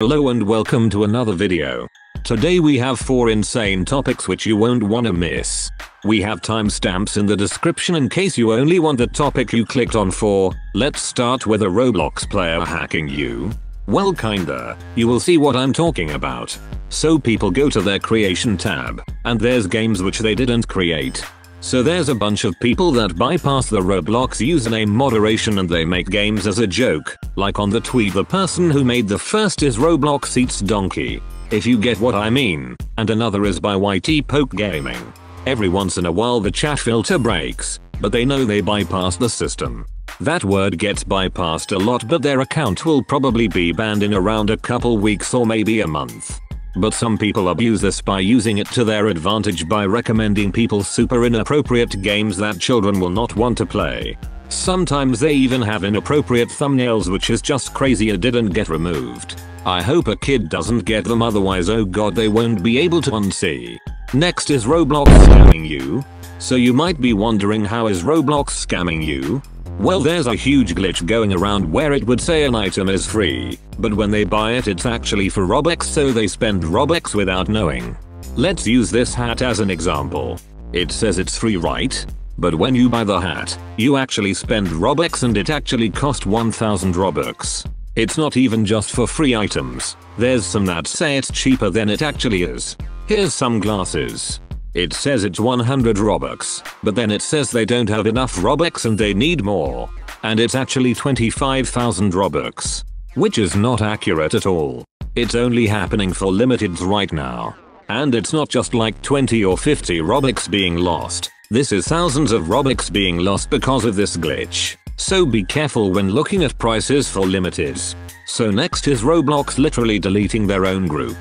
Hello and welcome to another video. Today we have 4 insane topics which you won't wanna miss. We have timestamps in the description in case you only want the topic you clicked on for. Let's start with a Roblox player hacking you. Well kinda, you will see what I'm talking about. So people go to their creation tab, and there's games which they didn't create. So there's a bunch of people that bypass the Roblox username moderation and they make games as a joke, like on the tweet the person who made the first is Roblox eats donkey. If you get what I mean, and another is by YT Poke Gaming. Every once in a while the chat filter breaks, but they know they bypass the system. That word gets bypassed a lot but their account will probably be banned in around a couple weeks or maybe a month. But some people abuse this by using it to their advantage by recommending people super inappropriate games that children will not want to play. Sometimes they even have inappropriate thumbnails which is just crazy it didn't get removed. I hope a kid doesn't get them otherwise oh god they won't be able to unsee. Next is Roblox scamming you. So you might be wondering how is Roblox scamming you? Well there's a huge glitch going around where it would say an item is free, but when they buy it it's actually for Robux so they spend Robux without knowing. Let's use this hat as an example. It says it's free right? But when you buy the hat, you actually spend Robux and it actually cost 1000 Robux. It's not even just for free items, there's some that say it's cheaper than it actually is. Here's some glasses. It says it's 100 Robux, but then it says they don't have enough Robux and they need more. And it's actually 25,000 Robux. Which is not accurate at all. It's only happening for limiteds right now. And it's not just like 20 or 50 Robux being lost. This is thousands of Robux being lost because of this glitch. So be careful when looking at prices for limiteds. So next is Roblox literally deleting their own group.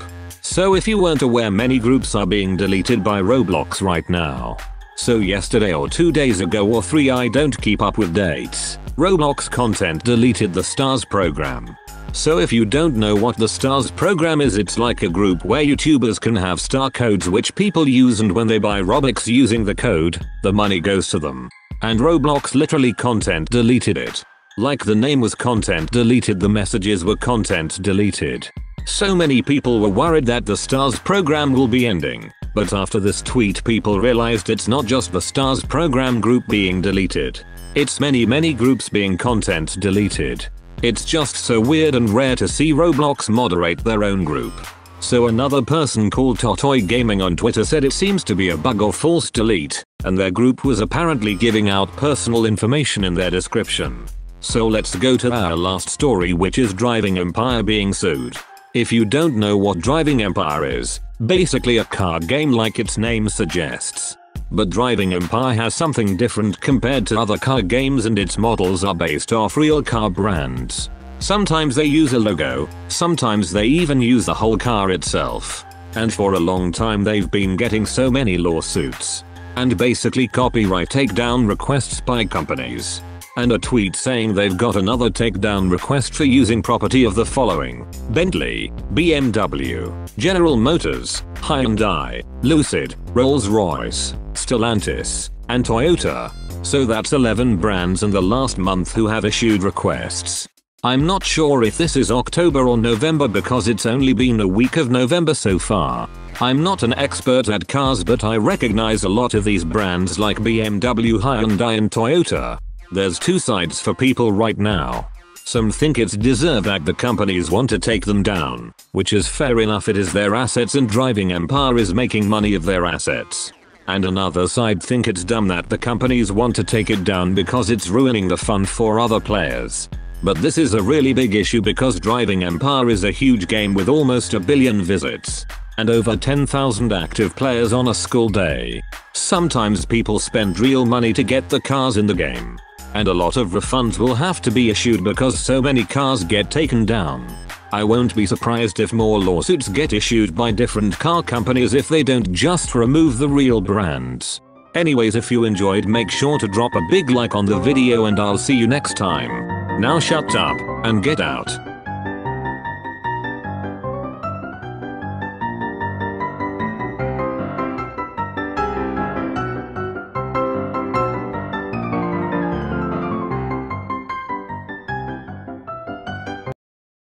So if you weren't aware many groups are being deleted by Roblox right now. So yesterday or two days ago or three I don't keep up with dates, Roblox content deleted the STARS program. So if you don't know what the STARS program is it's like a group where YouTubers can have star codes which people use and when they buy Robux using the code, the money goes to them. And Roblox literally content deleted it. Like the name was content deleted the messages were content deleted. So many people were worried that the STARS program will be ending. But after this tweet people realized it's not just the STARS program group being deleted. It's many many groups being content deleted. It's just so weird and rare to see Roblox moderate their own group. So another person called Totoy Gaming on Twitter said it seems to be a bug or false delete, and their group was apparently giving out personal information in their description. So let's go to our last story which is Driving Empire being sued. If you don't know what Driving Empire is, basically a car game like its name suggests. But Driving Empire has something different compared to other car games and its models are based off real car brands. Sometimes they use a logo, sometimes they even use the whole car itself. And for a long time they've been getting so many lawsuits. And basically copyright takedown requests by companies and a tweet saying they've got another takedown request for using property of the following. Bentley, BMW, General Motors, Hyundai, Lucid, Rolls-Royce, Stellantis, and Toyota. So that's 11 brands in the last month who have issued requests. I'm not sure if this is October or November because it's only been a week of November so far. I'm not an expert at cars but I recognize a lot of these brands like BMW, Hyundai and Toyota. There's two sides for people right now. Some think it's deserved that the companies want to take them down, which is fair enough it is their assets and Driving Empire is making money of their assets. And another side think it's dumb that the companies want to take it down because it's ruining the fun for other players. But this is a really big issue because Driving Empire is a huge game with almost a billion visits and over 10,000 active players on a school day. Sometimes people spend real money to get the cars in the game and a lot of refunds will have to be issued because so many cars get taken down. I won't be surprised if more lawsuits get issued by different car companies if they don't just remove the real brands. Anyways if you enjoyed make sure to drop a big like on the video and I'll see you next time. Now shut up and get out.